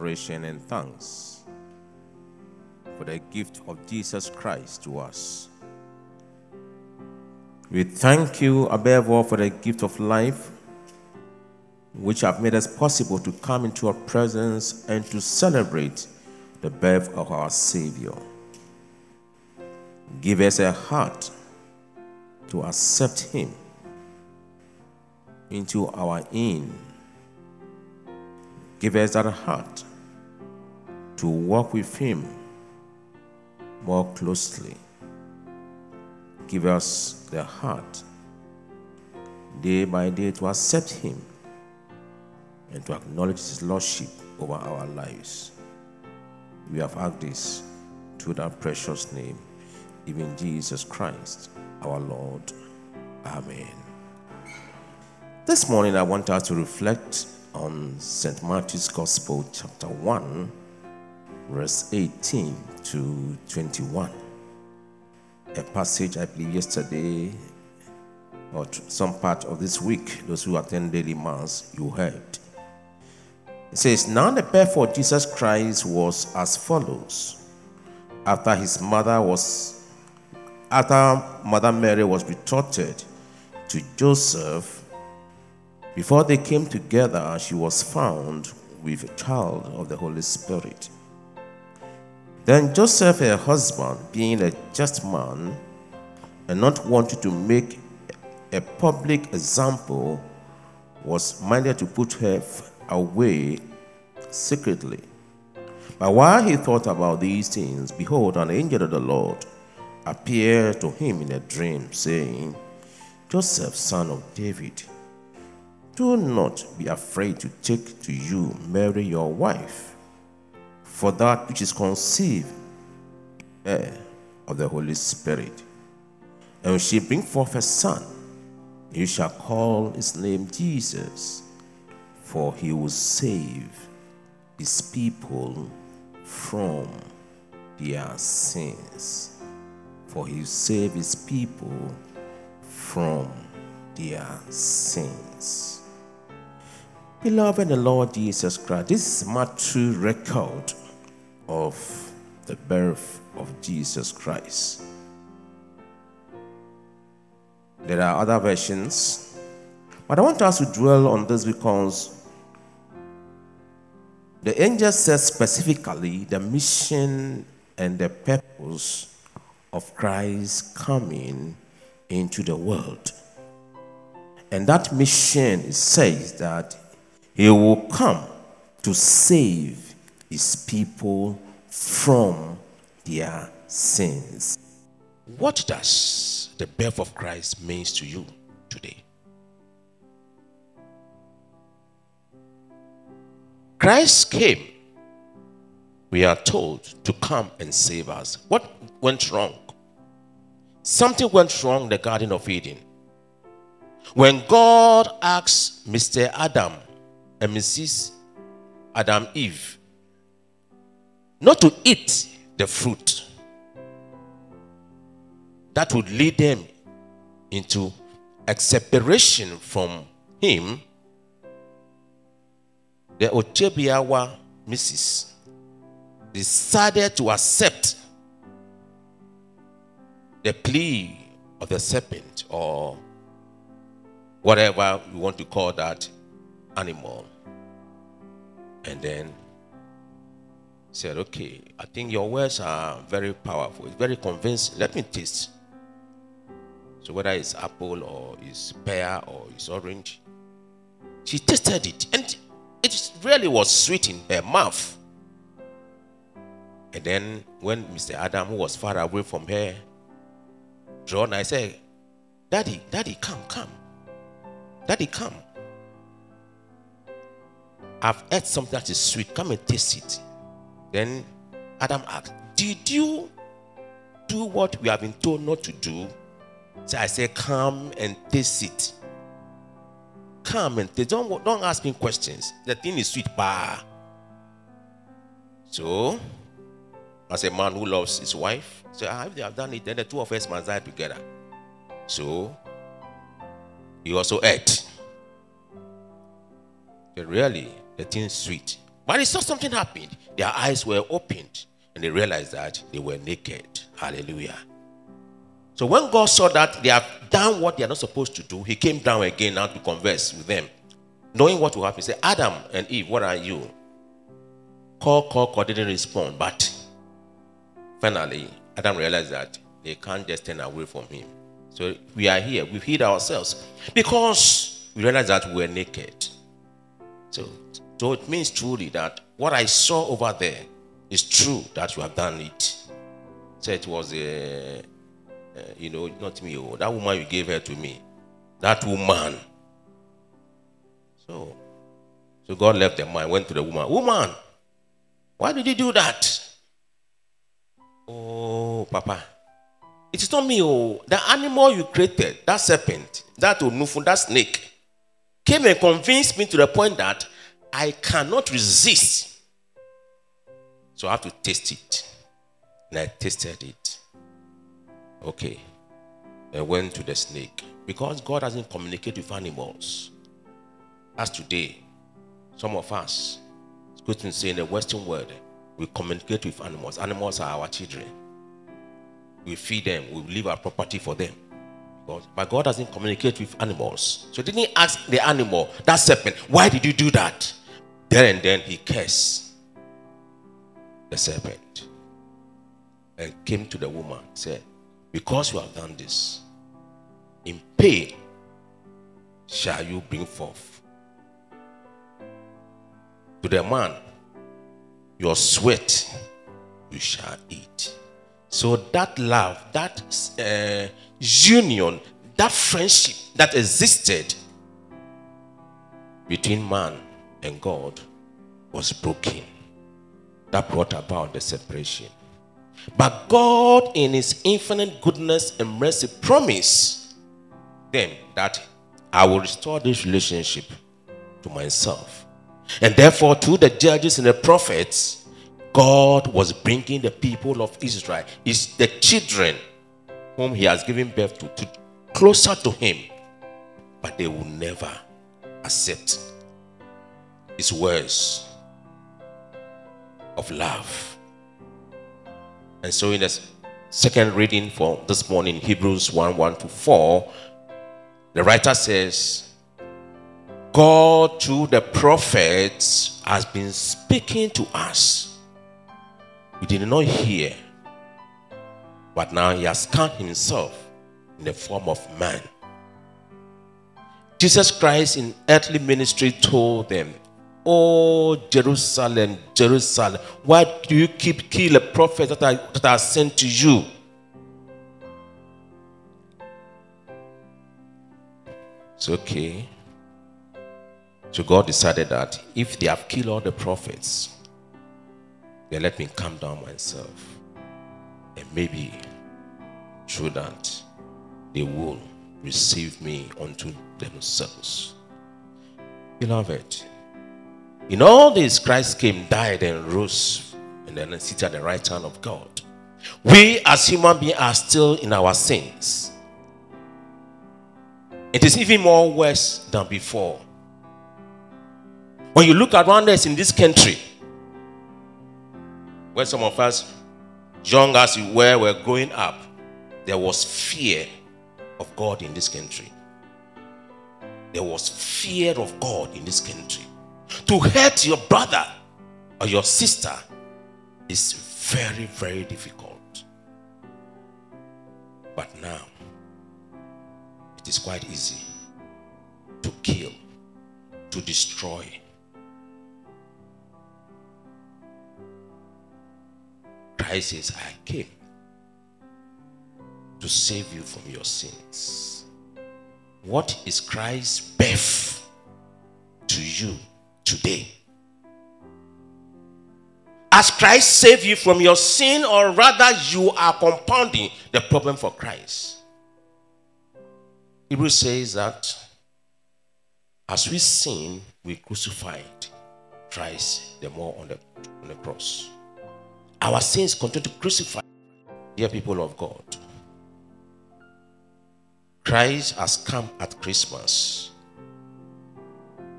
adoration and thanks for the gift of Jesus Christ to us. We thank you above all for the gift of life, which have made us possible to come into your presence and to celebrate the birth of our Savior. Give us a heart to accept Him into our inn. Give us that heart to walk with Him more closely. Give us the heart day by day to accept Him and to acknowledge His Lordship over our lives. We have asked this through that precious name, even Jesus Christ, our Lord. Amen. This morning, I want us to reflect on St. Matthew's Gospel, chapter 1, verse 18 to 21. A passage I believe yesterday or some part of this week, those who attend daily mass, you heard. It says, Now the birth for Jesus Christ was as follows. After his mother was, after Mother Mary was betrothed to Joseph, before they came together, she was found with a child of the Holy Spirit. Then Joseph, her husband, being a just man and not wanting to make a public example, was minded to put her away secretly. But while he thought about these things, behold, an angel of the Lord appeared to him in a dream, saying, Joseph, son of David, do not be afraid to take to you Mary your wife, for that which is conceived eh, of the Holy Spirit. And she bring forth a son, you shall call his name Jesus for he will save his people from their sins. For he will save his people from their sins. Beloved, the Lord Jesus Christ, this is Matthew record of the birth of Jesus Christ. There are other versions, but I want us to dwell on this because the angel says specifically the mission and the purpose of Christ coming into the world. And that mission says that he will come to save his people from their sins. What does the birth of Christ means to you today? Christ came, we are told, to come and save us. What went wrong? Something went wrong in the Garden of Eden. When God asked Mr. Adam Mrs. Adam Eve not to eat the fruit that would lead them into a separation from Him the Ochebiawa Mrs. decided to accept the plea of the serpent or whatever we want to call that animal. And then said, Okay, I think your words are very powerful, it's very convincing. Let me taste. So whether it's apple or it's pear or it's orange, she tasted it. And it really was sweet in her mouth. And then when Mr. Adam, who was far away from her, drawn, I said, Daddy, Daddy, come, come. Daddy, come. I've ate something that is sweet. Come and taste it. Then Adam asked, Did you do what we have been told not to do? So I said, Come and taste it. Come and taste. Don't, don't ask me questions. The thing is sweet. Bah. So, as a man who loves his wife, so if they have done it, then the two of us must die together. So, he also ate. But really, the thing sweet. But they saw something happened. Their eyes were opened and they realized that they were naked. Hallelujah. So when God saw that they have done what they are not supposed to do, he came down again now to converse with them. Knowing what will happen, he said, Adam and Eve, what are you? Call, call, call, didn't respond. But finally, Adam realized that they can't just turn away from him. So we are here. We've hid ourselves because we realized that we're naked. So, so it means truly that what I saw over there is true that you have done it. So it was a, uh, you know, not me. Oh, that woman you gave her to me. That woman. So, so God left the man, went to the woman. Woman, why did you do that? Oh, Papa. It is not me. Oh, the animal you created, that serpent, that onufu, that snake, came and convinced me to the point that I cannot resist. So I have to taste it. And I tasted it. Okay. I went to the snake. Because God doesn't communicate with animals. As today, some of us, it's good to say in the Western world, we communicate with animals. Animals are our children. We feed them, we leave our property for them. But God doesn't communicate with animals. So didn't he ask the animal, that serpent, why did you do that? Then and then he cursed the serpent and came to the woman said, Because you have done this, in pain shall you bring forth. To the man, your sweat you shall eat. So that love, that uh, union, that friendship that existed between man and God was broken. That brought about the separation. But God, in His infinite goodness and mercy, promised them that I will restore this relationship to myself. And therefore, to the judges and the prophets, God was bringing the people of Israel, is the children whom He has given birth to, to closer to Him, but they will never accept His words of love. And so, in the second reading for this morning, Hebrews 1 1 to 4, the writer says, God, through the prophets, has been speaking to us we did not hear. But now he has come himself in the form of man. Jesus Christ in earthly ministry told them, Oh, Jerusalem, Jerusalem, why do you keep killing the prophets that I, that are sent to you? It's okay. So God decided that if they have killed all the prophets, then let me calm down myself. And maybe through that, they will receive me unto themselves. Beloved, in all this, Christ came, died, and rose, and then seated at the right hand of God. We as human beings are still in our sins. It is even more worse than before. When you look around us in this country, when some of us, young as we were, were growing up, there was fear of God in this country. There was fear of God in this country. To hurt your brother or your sister is very, very difficult. But now, it is quite easy to kill, to destroy, Christ says, I came to save you from your sins. What is Christ's birth to you today? Has Christ saved you from your sin, or rather, you are compounding the problem for Christ? Hebrews says that as we sin, we crucified Christ the more on the, on the cross. Our sins continue to crucify. Dear people of God, Christ has come at Christmas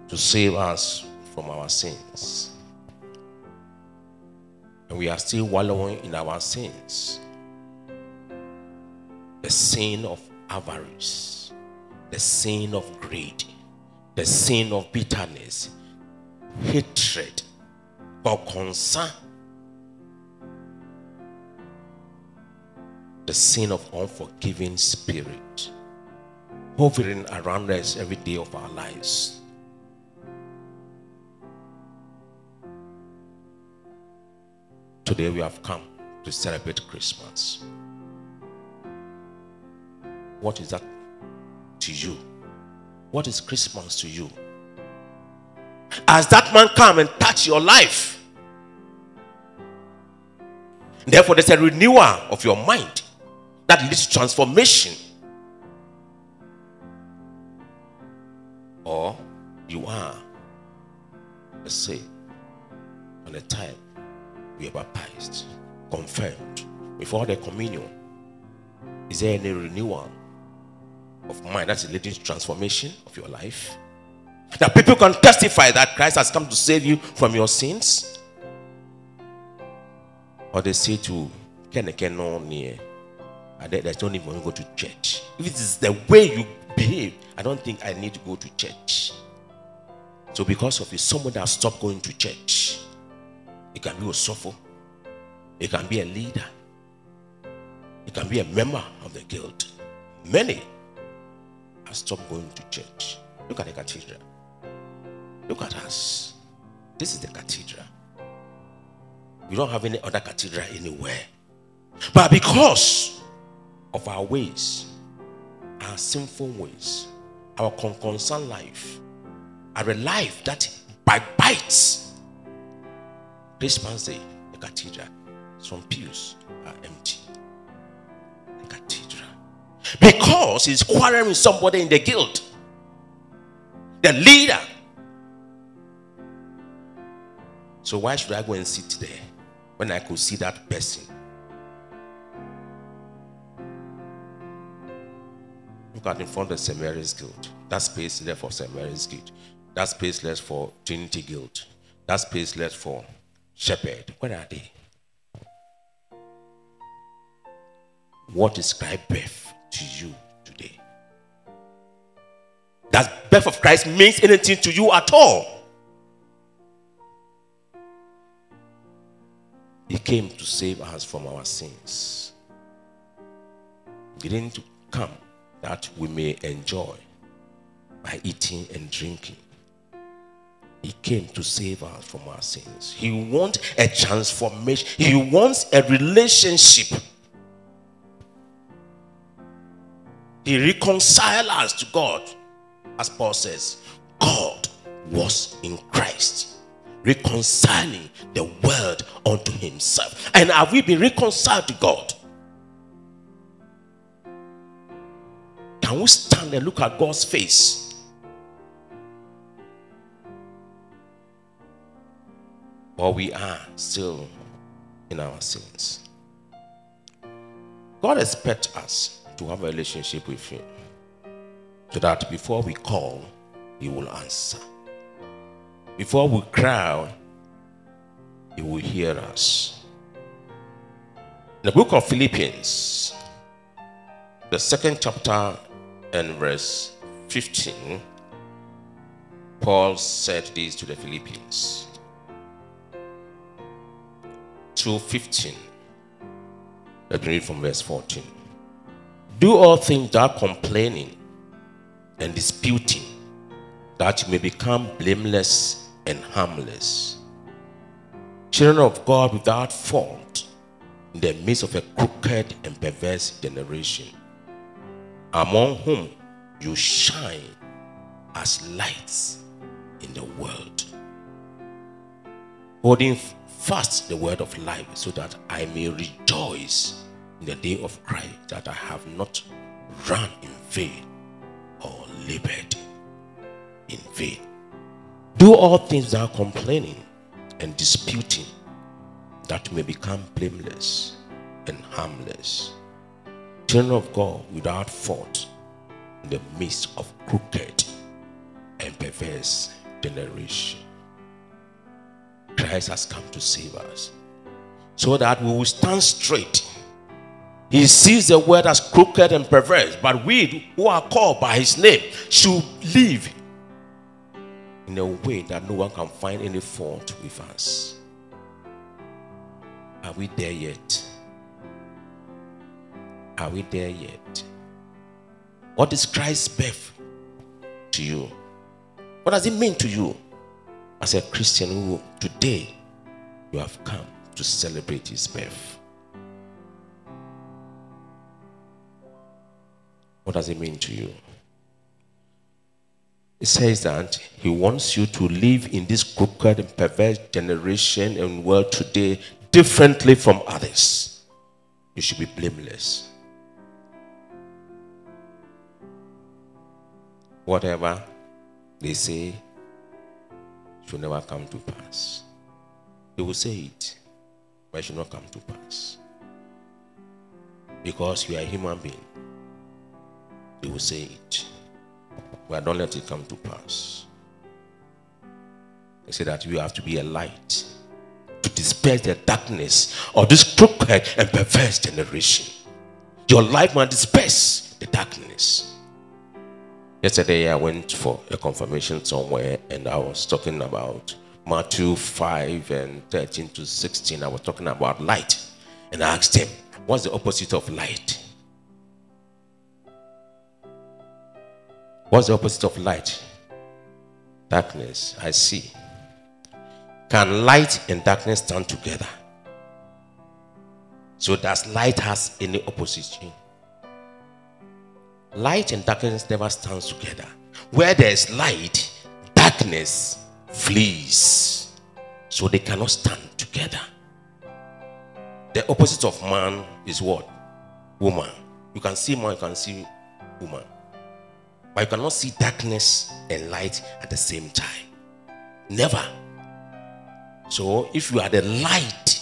to save us from our sins. and we are still wallowing in our sins. The sin of avarice, the sin of greed, the sin of bitterness, hatred, or concern, the sin of unforgiving spirit hovering around us every day of our lives. Today we have come to celebrate Christmas. What is that to you? What is Christmas to you? As that man come and touch your life, therefore there's a renewal of your mind that leads to transformation. Or you are, let's say, on a time we are baptized, confirmed before the communion. Is there any renewal of mind that's leading to transformation of your life? That people can testify that Christ has come to save you from your sins? Or they say to Ken Ken no near. And they don't even go to church. If it is the way you behave, I don't think I need to go to church. So because of it, someone that stopped going to church. It can be a suffer. It can be a leader. It can be a member of the guild. Many have stopped going to church. Look at the cathedral. Look at us. This is the cathedral. We don't have any other cathedral anywhere. But because of our ways, our sinful ways, our concerned life, our life that by bites, Christmas Day, the cathedral, some pews are empty. The cathedral. Because he's quarreling with somebody in the guild. The leader. So why should I go and sit there when I could see that person? Look at in front of St. Mary's Guild. That space left for St. Mary's Guild. That space left for Trinity Guild. That space left for Shepherd. Where are they? What is Christ's birth to you today? Does birth of Christ means anything to you at all? He came to save us from our sins. He didn't come that we may enjoy by eating and drinking. He came to save us from our sins. He wants a transformation. He wants a relationship. He reconciled us to God. As Paul says, God was in Christ, reconciling the world unto himself. And have we been reconciled to God? Can we stand and look at God's face? Or we are still in our sins. God expects us to have a relationship with Him so that before we call, He will answer. Before we cry, He will hear us. In the book of Philippians, the second chapter and verse 15, Paul said this to the Philippians. 2:15. Let me read from verse 14. Do all things without complaining and disputing, that you may become blameless and harmless. Children of God without fault in the midst of a crooked and perverse generation among whom you shine as lights in the world, holding fast the word of life, so that I may rejoice in the day of Christ, that I have not run in vain or labored in vain. Do all things without complaining and disputing, that you may become blameless and harmless children of God without fault in the midst of crooked and perverse generation. Christ has come to save us. so that we will stand straight. He sees the world as crooked and perverse, but we who are called by his name should live in a way that no one can find any fault with us. Are we there yet? Are we there yet? What is Christ's birth to you? What does it mean to you as a Christian who today you have come to celebrate his birth? What does it mean to you? It says that he wants you to live in this crooked and perverse generation and world today differently from others. You should be blameless. Whatever they say should never come to pass. They will say it, but it should not come to pass. Because you are a human being. They will say it. But don't let it come to pass. They say that you have to be a light to dispel the darkness of this crooked and perverse generation. Your life must disperse the darkness. Yesterday, I went for a confirmation somewhere and I was talking about Matthew 5 and 13 to 16. I was talking about light. And I asked him, What's the opposite of light? What's the opposite of light? Darkness. I see. Can light and darkness stand together? So does light has any opposition? Light and darkness never stands together. Where there is light, darkness flees. So they cannot stand together. The opposite of man is what? Woman. You can see man, you can see woman. But you cannot see darkness and light at the same time. Never. So if you are the light,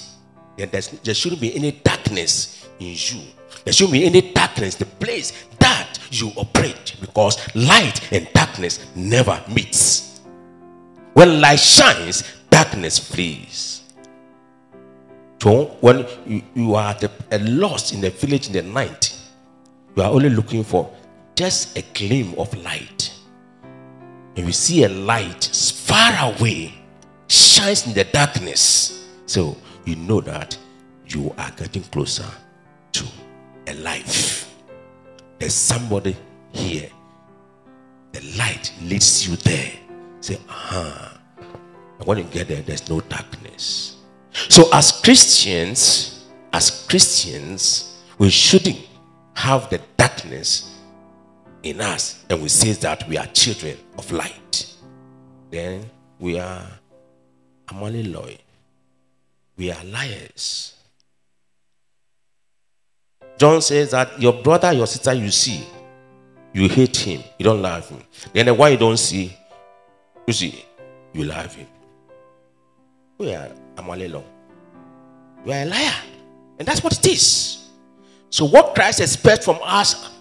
then there shouldn't be any darkness in you. There shouldn't be any darkness, the place that you operate, because light and darkness never meets. When light shines, darkness flees. So when you, you are the, lost in the village in the night, you are only looking for just a gleam of light. And you see a light far away, shines in the darkness. So you know that you are getting closer to a life. There's somebody here. The light leads you there. Say, ah. And when you get there, there's no darkness. So, as Christians, as Christians, we shouldn't have the darkness in us and we say that we are children of light, then we are amaliloi. We are liars. John says that your brother, your sister, you see, you hate him, you don't love him. Then the why you don't see, you see, you love him. We are amaliloi. We are a liar. And that's what it is. So, what Christ expects from us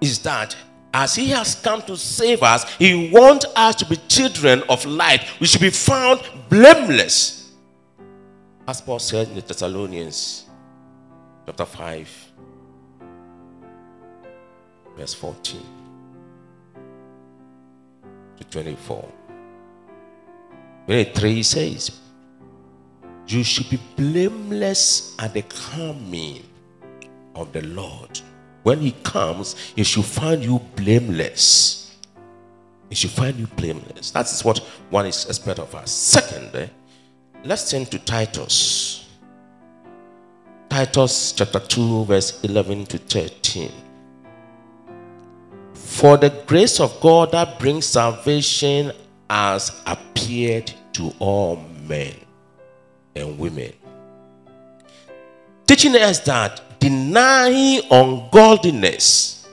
is that as he has come to save us, he wants us to be children of light. We should be found blameless. As Paul said in the Thessalonians chapter 5, verse 14 to 24. Verse 3 says, You should be blameless at the coming of the Lord when he comes, he should find you blameless. He should find you blameless. That is what one is expected of us. Second, eh, let's turn to Titus. Titus chapter 2, verse 11 to 13. For the grace of God that brings salvation has appeared to all men and women, teaching us that denying ungodliness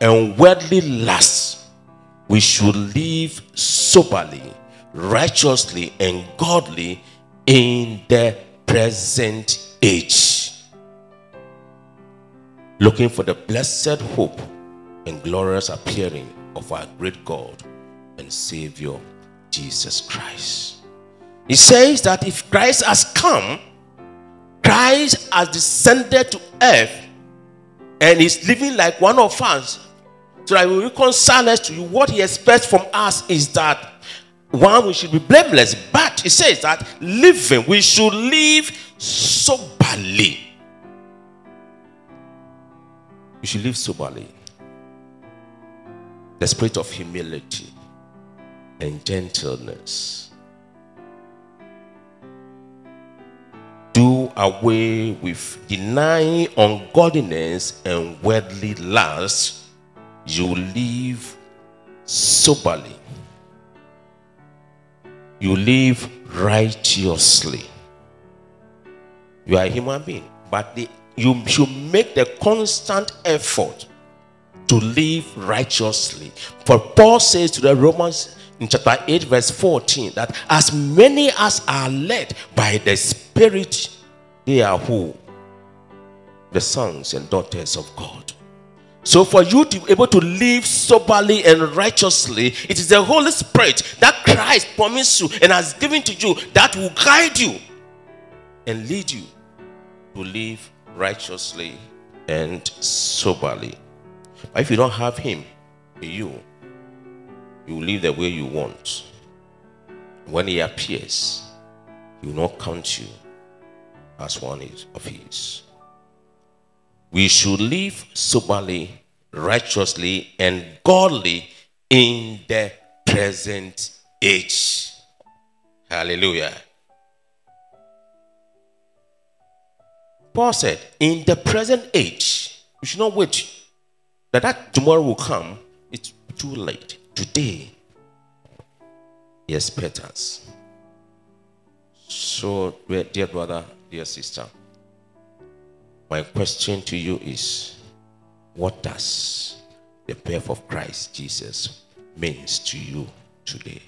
and worldly lusts, we should live soberly, righteously, and godly in the present age. Looking for the blessed hope and glorious appearing of our great God and Savior, Jesus Christ. He says that if Christ has come, Christ has descended to earth and is living like one of us so that we reconcile us to you. What he expects from us is that one, we should be blameless, but he says that living, we should live soberly. We should live soberly. The spirit of humility and gentleness. Do away with denying ungodliness and worldly lust. You live soberly. You live righteously. You are a human being, but the, you should make the constant effort to live righteously. For Paul says to the Romans in chapter 8, verse 14, that as many as are led by the Spirit, they are who? The sons and daughters of God. So, for you to be able to live soberly and righteously, it is the Holy Spirit that Christ promised you and has given to you that will guide you and lead you to live righteously and soberly. But if you don't have Him in you, you will live the way you want. When He appears, He will not count you as one of His. We should live soberly, righteously, and godly in the present age. Hallelujah. Paul said, in the present age, we should not wait that that tomorrow will come. It's too late. Today, he expects us. So, dear brother, dear sister, my question to you is what does the birth of Christ Jesus means to you today?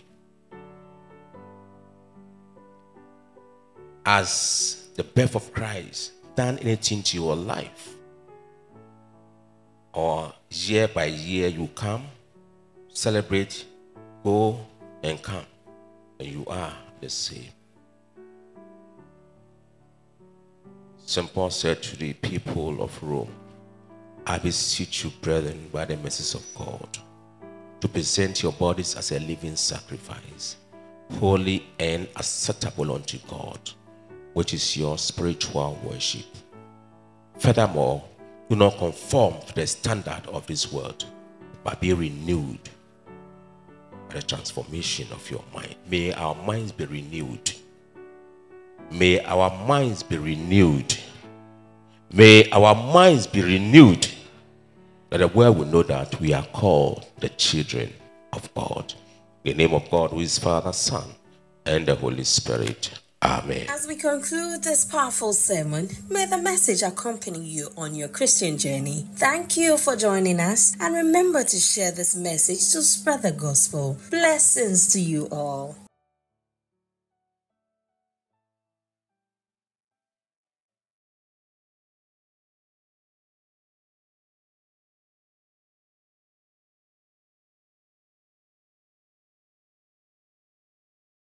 Has the birth of Christ done anything to your life? Or year by year you come, celebrate, go and come, and you are the same. St. Paul said to the people of Rome, I beseech you, brethren, by the mercies of God, to present your bodies as a living sacrifice, holy and acceptable unto God, which is your spiritual worship. Furthermore, do not conform to the standard of this world, but be renewed by the transformation of your mind. May our minds be renewed May our minds be renewed. May our minds be renewed that the world will know that we are called the children of God. In the name of God, who is Father, Son, and the Holy Spirit. Amen. As we conclude this powerful sermon, may the message accompany you on your Christian journey. Thank you for joining us, and remember to share this message to spread the gospel. Blessings to you all.